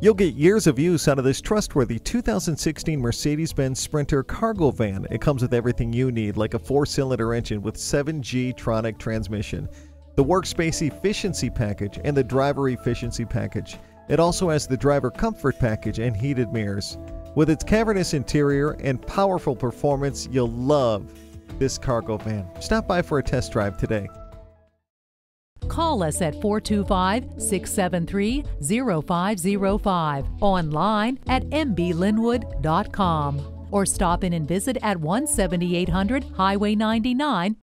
You'll get years of use out of this trustworthy 2016 Mercedes Benz Sprinter cargo van. It comes with everything you need, like a four cylinder engine with 7G Tronic transmission, the Workspace Efficiency Package, and the Driver Efficiency Package. It also has the Driver Comfort Package and heated mirrors. With its cavernous interior and powerful performance, you'll love this cargo van. Stop by for a test drive today. Call us at 425 673 0505, online at mblynnwood.com, or stop in and visit at 17800 Highway 99